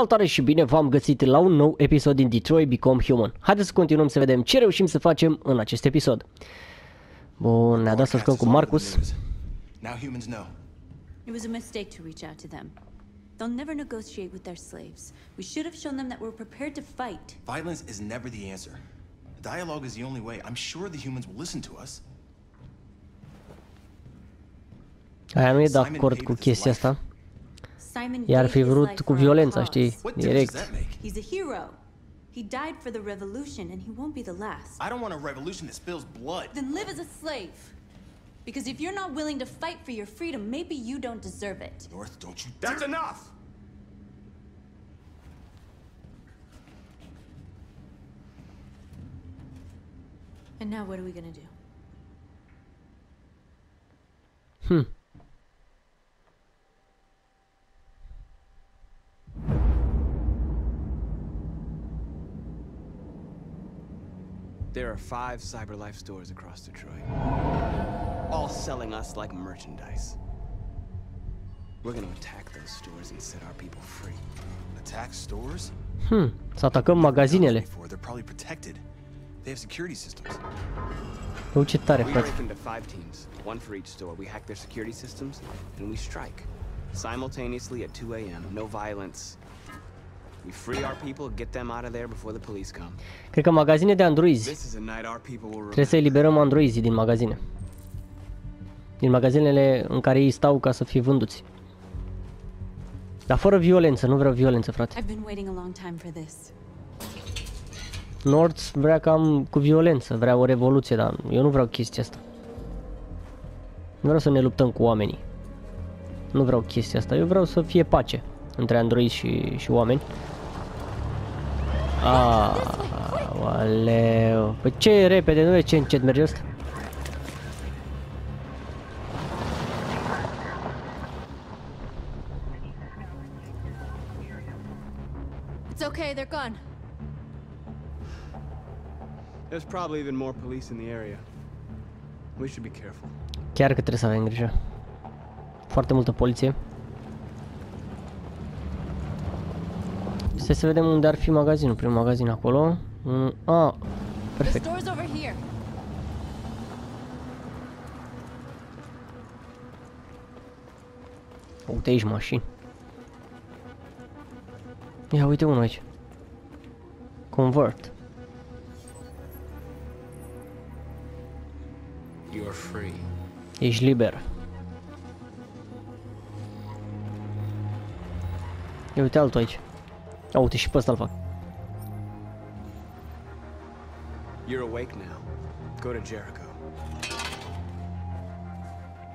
Salutare și bine v-am găsit la un nou episod din Detroit Become Human. Haideți să continuăm să vedem ce reușim să facem în acest episod. Bun, ne-a dat să jucăm cu Marcus. Now humans know. It was a mistake to reach out to them. They'll never negotiate with their slaves. We should have shown them that we're prepared to fight. Violence is never the answer. Dialogue is the only way. I'm sure the humans will listen to us. Aia nu e de acord cu chestia asta. Simon Iar gave fi vrut cu violența, știi? What does Direct. that make? He's a hero. He died for the revolution, and he won't be the last. I don't want a revolution that spills blood. Then live as a slave. Because if you're not willing to fight for your freedom, maybe you don't deserve it. North, don't you That's enough! And now what are we gonna do? Hmm. There are five CyberLife stores across Detroit, all selling us like merchandise. We're gonna attack those stores and set our people free. attack stores? Hmm, să atacăm magazinele. Before they're probably protected. They have security systems. Uite ce tare, We frate. break into five teams, one for each store. We hack their security systems, and we strike. Simultaneously at 2 a.m., no violence. We free our people, get them out of there before the police come. Cred că magazine de androizi. This is a night our people will Trebuie să remember. eliberăm androizii din magazine. Din magazinele în care ei stau ca să fie vânduți. Dar fără violență, nu vreau violență, frate. I've been waiting a long time for this. Nords vrea cam cu violență, vrea o revoluție, dar eu nu vreau chestia asta. Nu vreau să ne luptăm cu oamenii. Nu vreau chestia asta, eu vreau să fie pace între androizi și, și oameni. Aoleu. Păi ce repede, nu vezi ce încet merge asta? It's okay, they're gone. There's probably even more police in the area. We should be careful. Chiar că trebuie să avem grijă. Foarte multă poliție. Stai să vedem unde ar fi magazinul. Primul magazin acolo. Mm, a, The perfect. store's over here. Uite aici mașini. Ia uite unul aici. Convert. You're free. Ești liber. Ia uite altul aici. A, uite și pe ăsta-l fac. You're awake now. Go to Jericho.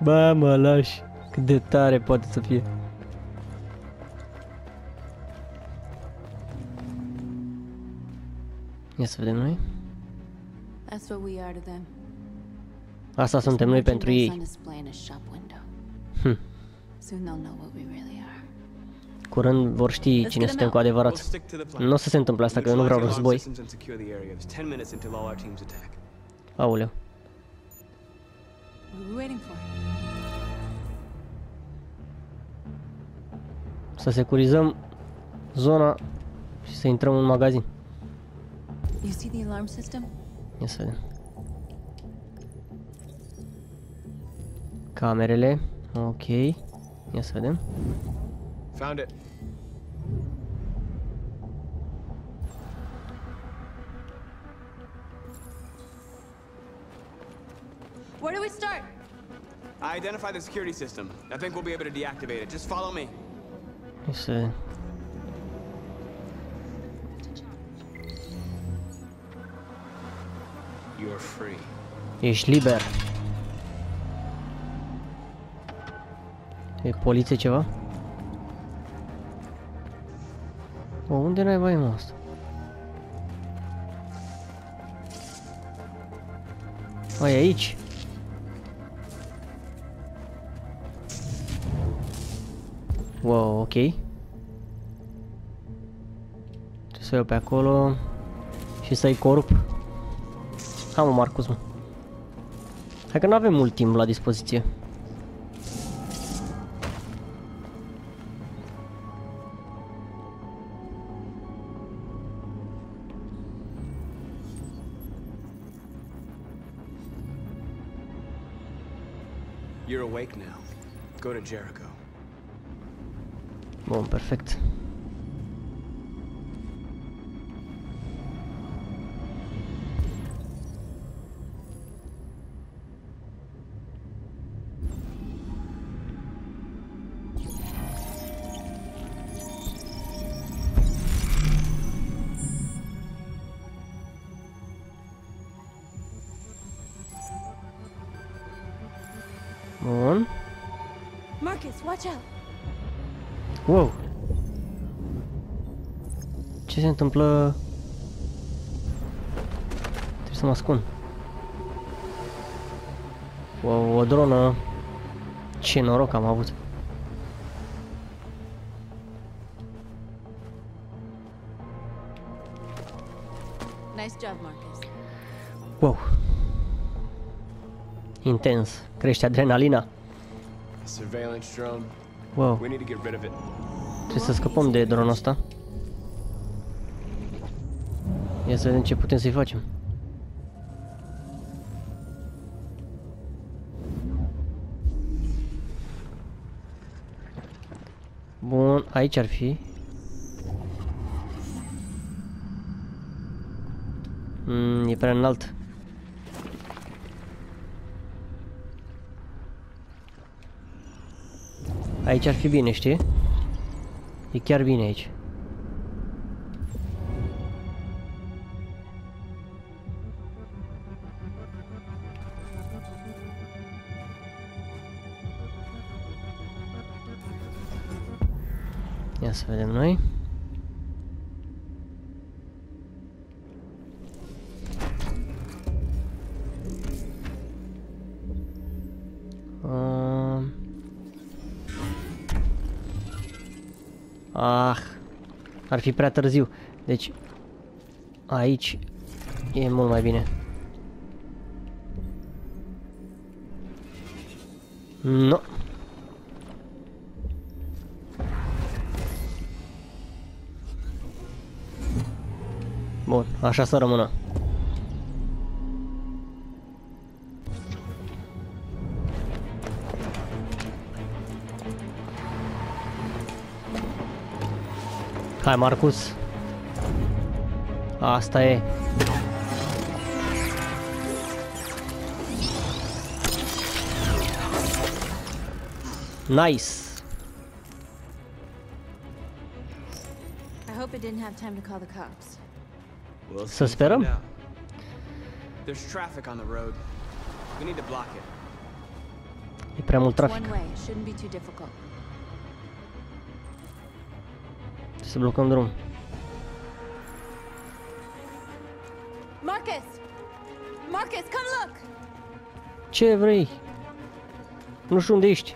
Bă, mă lași. Cât de tare poate să fie. Ia să vedem noi. That's what we are to them. Asta suntem noi pentru Merchandise on ei. display in a shop window. Hm. Curând vor ști cine suntem cu We'll adevărat. stick to the plan. Nu o să se întâmple asta, că eu nu vreau Neutralize alarm război. systems and secure the area. There's 10 minutes until all our teams attack. Aoleu. What are we waiting for? Să securizăm zona și să intrăm în magazin. You see the alarm system? Ia să vedem. Camerele. Ok. Ia să vedem. Found it. Where do we start? I identified the security system. I think we'll be able to deactivate it. Just follow me. Ia să vedem. You're free. Ești liber. E poliție ceva? Unde n-ai vai mă asta? Ai aici? Wow, ok. Trebuie să iau pe acolo și să-i corup. Hai mă, Marcus, mă. Hai că nu avem mult timp la dispoziție. You're awake now. Go to Jericho. Bun, perfect. Întâmplă? Trebuie să mă ascund. Wow, o dronă. Ce noroc am avut. Nice job, Marcus. Wow. Intens. Crește adrenalina. Surveillance drone. Wow. We need to get rid of it. Trebuie să scăpăm de dronul ăsta. Ia să vedem ce putem să-i facem. Bun, aici ar fi. Mm, e prea înalt. Aici ar fi bine, știi? E chiar bine aici. Ia să vedem noi. Um... Ah, ar fi prea târziu. Deci, aici e mult mai bine. Nu. Bun, rămână. Hai, Marcus. Asta e. Nice. I hope it didn't have time to call the cops. We'll Să soon sperăm. find out. There's traffic on the road. We need to block it. E prea mult It's one trafic. way. It shouldn't be too difficult. Trebuie să blocăm drum. Marcus! Marcus, come look! Ce vrei? Nu știu unde ești.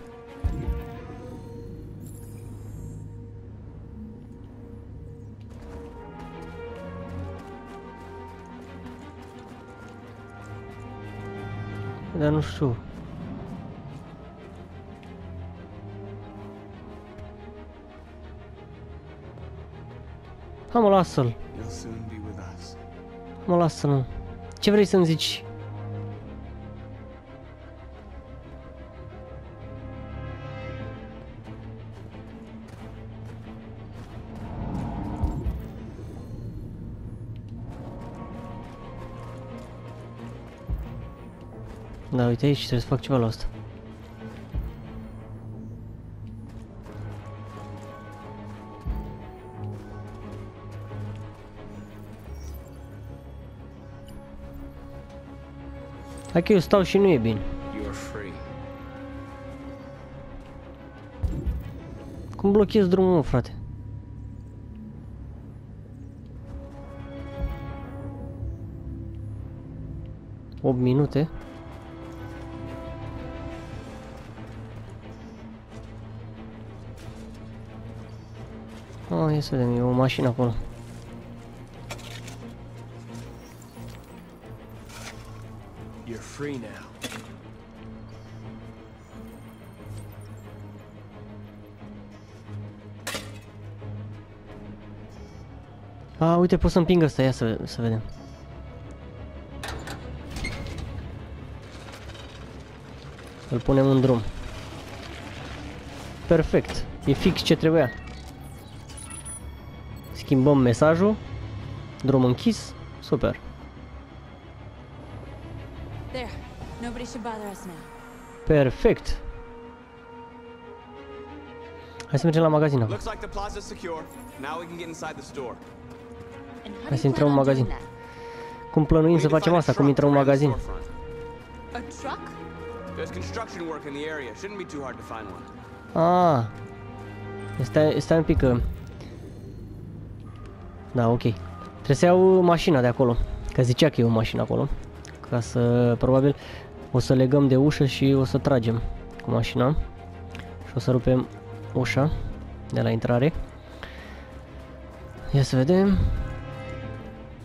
Nu știu. Hai mă, lasă-l. You'll soon be with us. Mă, lasă-l. Ce vrei să-mi zici? Uite aici, trebuie să fac ceva la asta. Hai că eu stau și nu e bine. You are free. Cum blochez drumul, mă, frate? Opt minute? Ah, ia să vedem, e o mașină acolo. You're free now. A, uite, pot să împing ăsta, ia să, să vedem. Îl punem în drum. Perfect. E fix ce trebuia. Schimbăm mesajul. Drum închis. Super. There. Nobody should bother us now. Perfect. Hai să mergem la magazin acum. Looks like the plaza's secure. Now we can get inside the store. And how Hai să do you intrăm plan în on doing magazin. that? Cum plănuim We să need to facem find a asta? Cum truck intrăm în to rent the magazin? storefront. A truck? There's construction work in the area. Shouldn't be too hard to find one. Ah. Stai, stai un pic că... Da, ok. Trebuie să iau mașina de acolo. Că zicea că e o mașină acolo. Ca să, probabil, o să legăm de ușă și o să tragem cu mașina. Și o să rupem ușa de la intrare. Ia să vedem.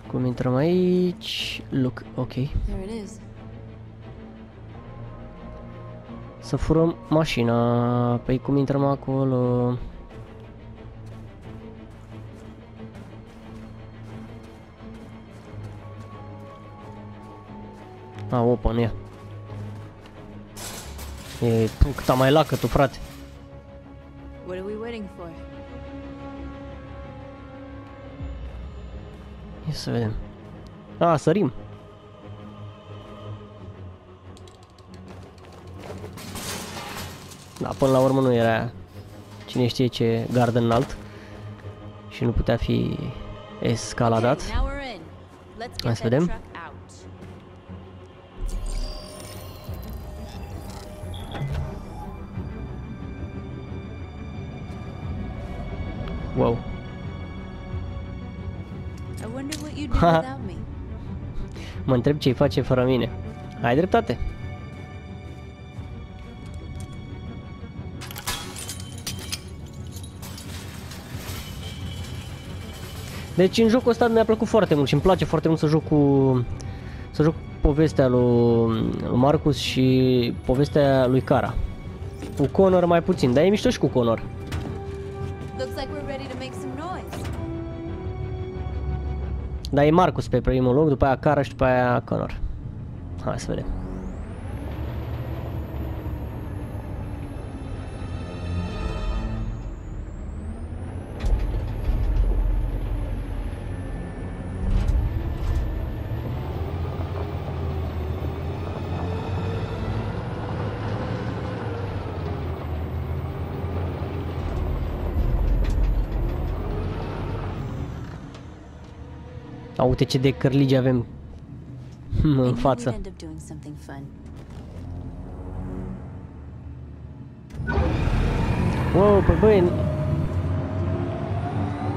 Cum intrăm aici. Look, ok. There it is. Să furăm mașina. Păi cum intrăm acolo? A, open, ia. E cât mai lacă tu, frate. What are we waiting for? Ia să vedem. A, sărim. Da, până la urmă nu era cine știe ce gard înalt și nu putea fi escaladat. Okay, now we're in. Let's Hai get să that vedem. Me. Mă întreb ce-i face fără mine. Ai dreptate. Deci în jocul ăsta mi-a plăcut foarte mult și îmi place foarte mult să joc cu să joc povestea lui, lui Marcus și povestea lui Cara. Cu Connor mai puțin, dar e mișto și cu Connor. Looks like Dar e Marcus pe primul loc, după aia Caraș și după aia Connor. Hai să vedem. A, uite ce de cărligi avem I în knew we'd față. end up doing something fun. Wow, păi băi...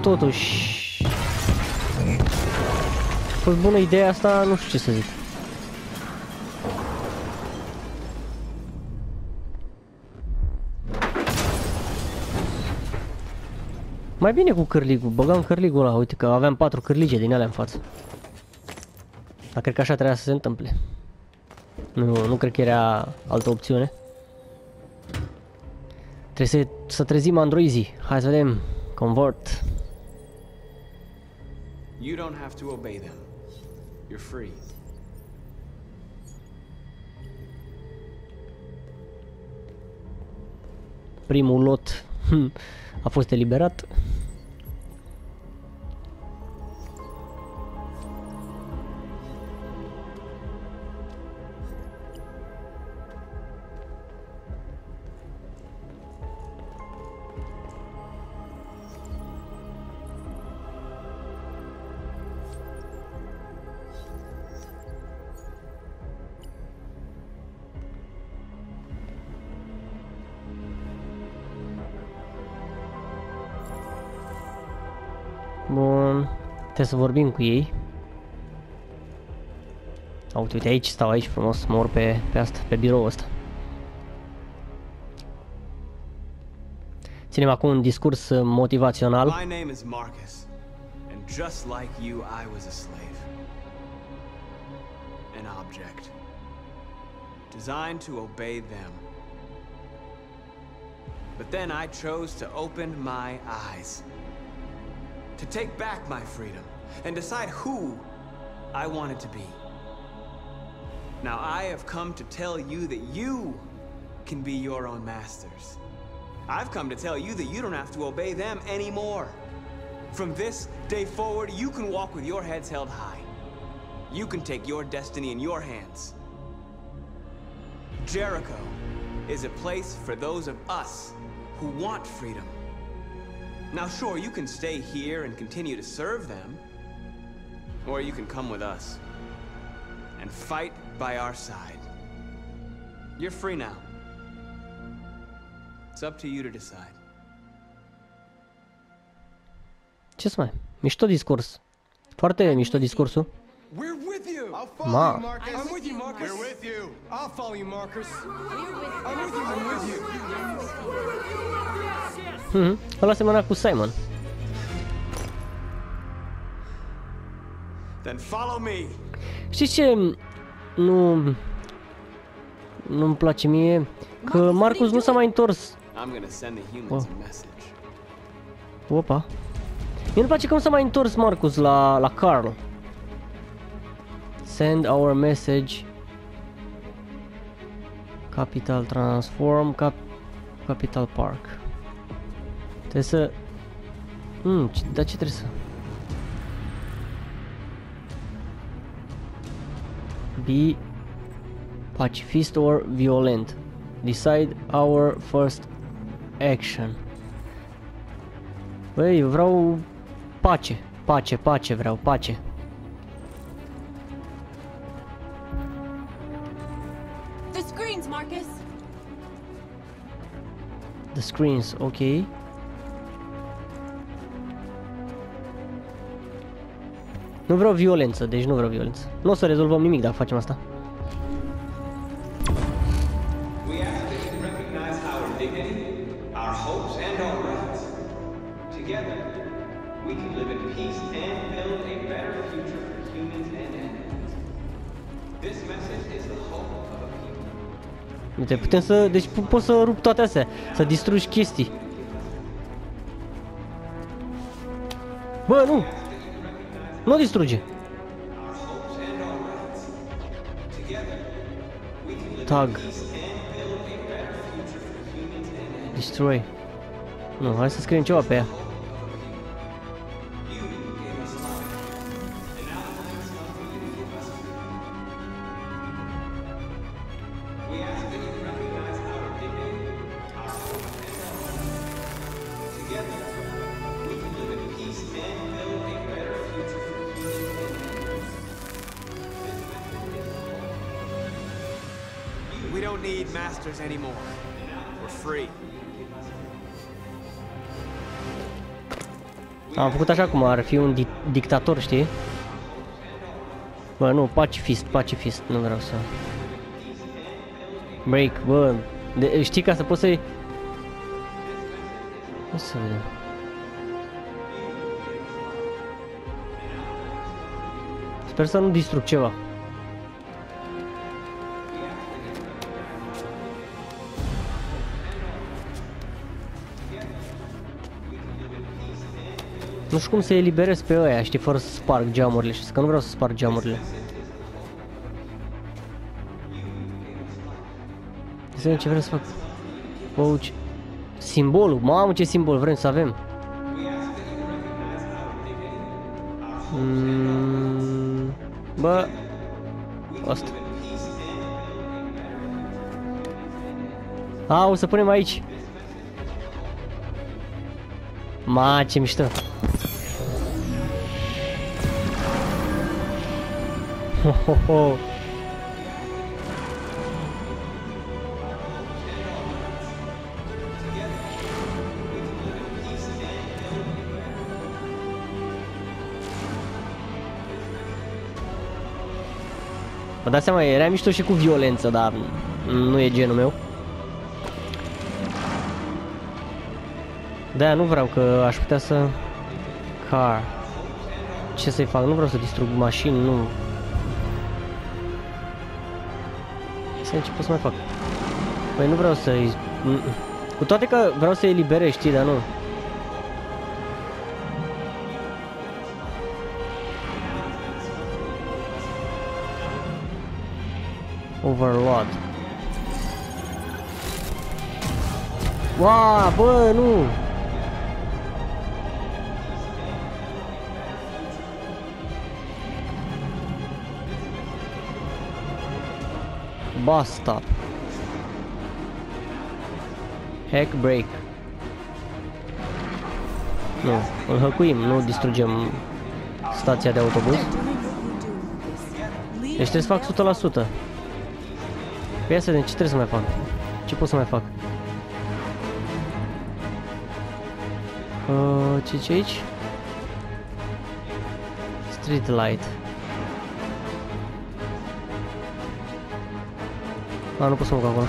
Totuși... A fost bună ideea asta, nu știu ce să zic. Mai bine cu cârligul, băgam cârligul ăla, uite că aveam patru cârlige din alea în față. Dar cred că așa trebuia să se întâmple. Nu, nu cred că era altă opțiune. Trebuie să, să trezim androizii. Hai să vedem. Convert. You don't have to obey them. You're free. Primul lot hmm, a fost eliberat. Trebuie să vorbim cu ei. A, uite, uite aici stau aici frumos, mor pe, pe asta, pe birou ăsta. Ținem acum un discurs uh, motivațional. My name is Marcus, and just like you, I was a slave. An object. Designed to obey them. But then I chose to open my eyes. To take back my freedom and decide who I wanted to be. Now I have come to tell you that you can be your own masters. I've come to tell you that you don't have to obey them anymore. From this day forward, you can walk with your heads held high. You can take your destiny in your hands. Jericho is a place for those of us who want freedom. Now, sure, you can stay here and continue to serve them, or you can come with us and fight by our side. You're free now. It's up to you to decide. Ce să mai? Mișto discurs. Foarte mișto discursul. We're with you. I'll follow Ma. you, Marcus. I'm with you, Marcus. We're with you. I'll follow you, Marcus. I'm with you. I'm with you. Mhm. Ăla semăna cu Simon. Then follow me. Știți ce nu nu-mi place mie? Că Marcus nu s-a mai întors. I'm gonna send the humans Oh. a message. Opa. Mie nu-mi place că nu s-a mai întors Marcus la, la Carl. Send our message. Capital Transform. Cap Capital Park. Trebuie să... Hmm, ce, dar ce trebuie să... Be pacifist or violent. Decide our first action. Băi, eu vreau pace, pace, pace vreau, pace. The screens, Marcus! The screens, ok. Nu vreau violență, deci nu vreau violență. Nu o să rezolvăm nimic dacă facem asta. We ask that you recognize our dignity, our hopes, and our rights. Together, we can live in peace and build a better future for humans and animals. This message is the hope of a people. Uite, putem să... Deci po- poți să rup toate astea, să distrugi chestii. Bă, nu! Nu distruge! Tag. Destroy. Nu, hai să scriem ceva pe Am făcut așa cum ar fi un di- dictator, știi? Bă, nu, pacifist, pacifist, nu vreau să... Break, bă, de, știi ca să poți să-i... Hai să vedem. Sper să nu distrug ceva. Nu știu cum să eliberez pe ăia, știi, fără să sparg geamurile, știi, că nu vreau să sparg geamurile. Să vedem ce vrem să fac. Pouch. Simbolul, mamă ce simbol vrem să avem. Mm, bă, asta. A, o să punem aici. Ma, ce mișto. Ho, ho, ho. Vă dați seama, era mișto și cu violență, dar nu e genul meu. Da, nu vreau că aș putea să... Car. Ce să-i fac? Nu vreau să distrug mașini, nu. Să vedem ce pot să mai fac. Păi nu vreau să-i... Cu toate că vreau să-i eliberez, știi, dar nu. Overload. Ua, bă, nu! Bus stop. Hack break. Nu, îl hăcuim, nu distrugem stația de autobuz. They're doing what you do, Lucas. Leave Deci trebuie să fac 100%. Păi ia să vedem ce trebuie să mai fac. Ce pot să mai fac? Uh, ce ce aici? Street light. A, nu pot să mă duc acolo.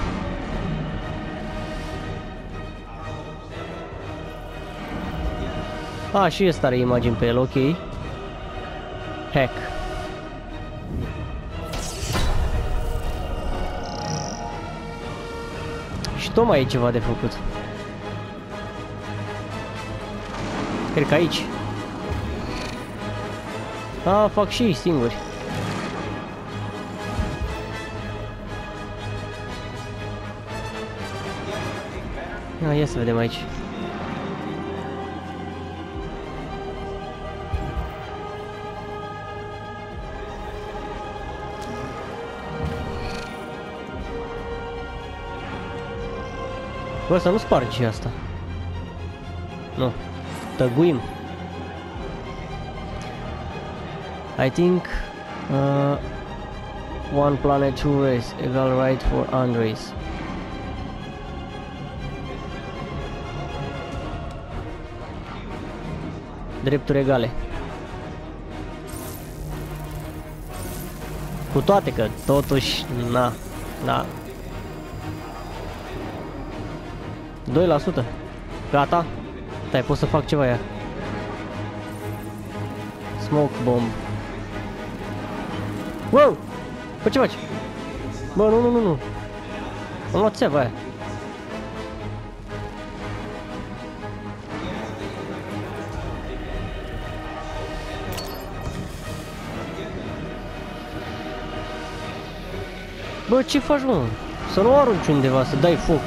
A, și ăsta are imagini pe el, ok. Hack. Și tot mai e ceva de făcut. Cred că aici. A, fac și ei singuri. A, ia să vedem aici. Bă, să nu spargi asta. I think uh, one planet, two race, egal right for Andres. Drepturi egale. Cu toate că totuși, na, na. 2%. Gata. Stai, pot să fac ceva ea. Smoke bomb. Wow! Bă, ce faci? Bă, nu, nu, nu, nu. Am luat țeava aia. Bă, ce faci, mă? Să nu arunci undeva, să dai foc.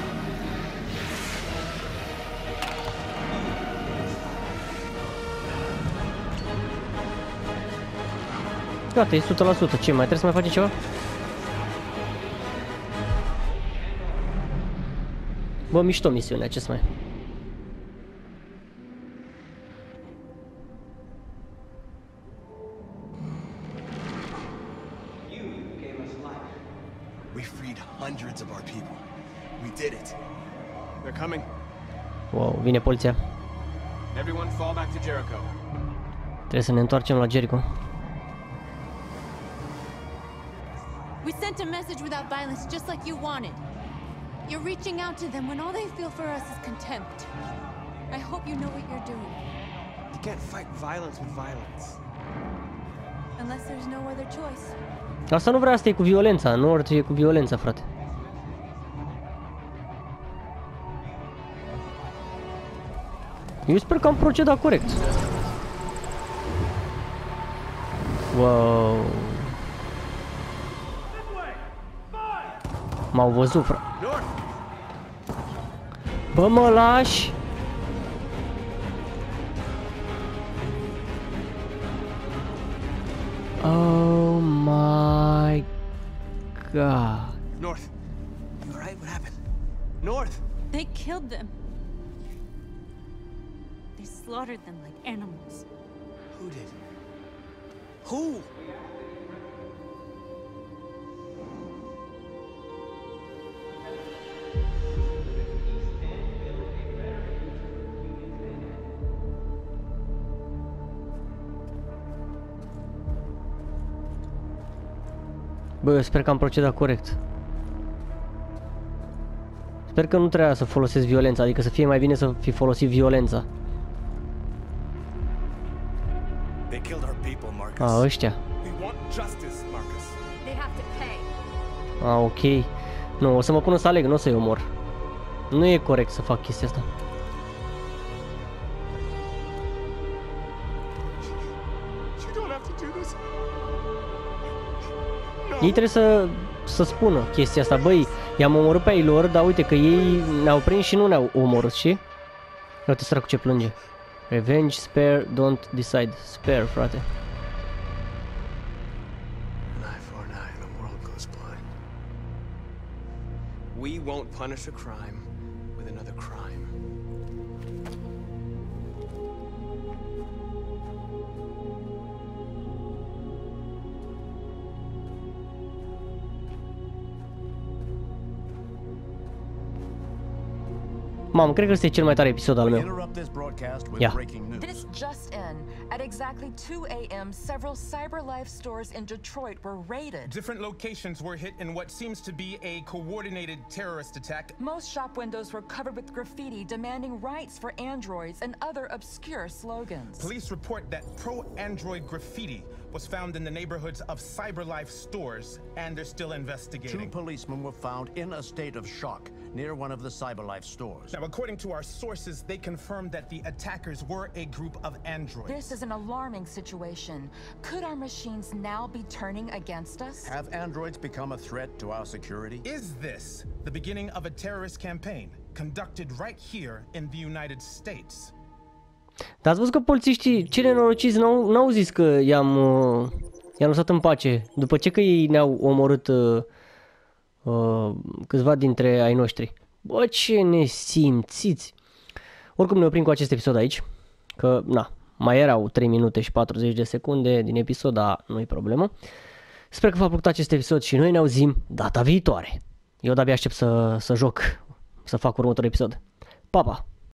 Gata, e 100%. Ce, mai trebuie să mai facem ceva? Bă, mișto misiunea, ce să mai... You gave us life. We freed hundreds of our people. We did it. They're coming. Wow, vine poliția. Everyone fall back to Jericho. Trebuie să ne întoarcem la Jericho. We sent a message without violence, just like you wanted. You're reaching out to them when all they feel for us is contempt. I hope you know what you're doing. You can't fight violence with violence. Unless there's no other choice. Asta nu vrea să e cu violența, nu orice e cu violența, frate. Eu sper că am procedat corect. Wow. M-au văzut, frate. North! Bă, mă lași? Oh my god. North! You alright? What happened? North! They killed them. They slaughtered them like animals. Who did? Who? Bă, eu sper că am procedat corect. Sper că nu trebuia să folosesc violența, adică să fie mai bine să fi folosit violența. To pay. A, ok. Nu, o să mă pun să aleg, nu o să-i omor. Nu e corect să fac chestia asta. You don't have to do this. Ei trebuie să, să spună chestia asta. Băi, i-am omorât pe ei lor, dar uite că ei ne-au prins și nu ne-au omorât, și? Uite săracul ce plânge. Revenge, spare, don't decide. Spare, frate. We won't punish a crime with another crime. Mamă, cred că ăsta e cel mai tare episod al meu. Interrupt this broadcast with Yeah. This just in. At exactly 2 a.m., several CyberLife stores in Detroit were raided. Different locations were hit in what seems to be a coordinated terrorist attack. Most shop windows were covered with graffiti demanding rights for androids and other obscure slogans. Police report that pro Android graffiti was found in the neighborhoods of CyberLife stores, and they're still investigating. Two investigating. policemen were found in a state of shock near one of the CyberLife stores. Now, according to our sources, they confirmed that the attackers were a group of androids. This is an alarming situation. Could our machines now be turning against us? Have androids become a threat to our security? Is this the beginning of a terrorist campaign conducted right here in the United States? Dar ați văzut că polițiștii, cei nenorociți, n-au, n-au zis că i-am, uh, i-am lăsat în pace. După ce că ei ne-au omorât uh, uh, câțiva dintre ai noștri. Bă, ce nesimțiți! Oricum ne oprim cu acest episod aici, că, na, mai erau 3 minute și 40 de secunde din episod, dar nu-i problemă. Sper că v-a plăcut acest episod și noi ne auzim data viitoare. Eu de-abia aștept să, să joc, să fac următorul episod. Pa, pa!